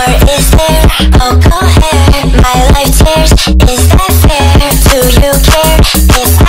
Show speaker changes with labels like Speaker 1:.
Speaker 1: Or is there alcohol here? My life tears, is that fair? Do you care if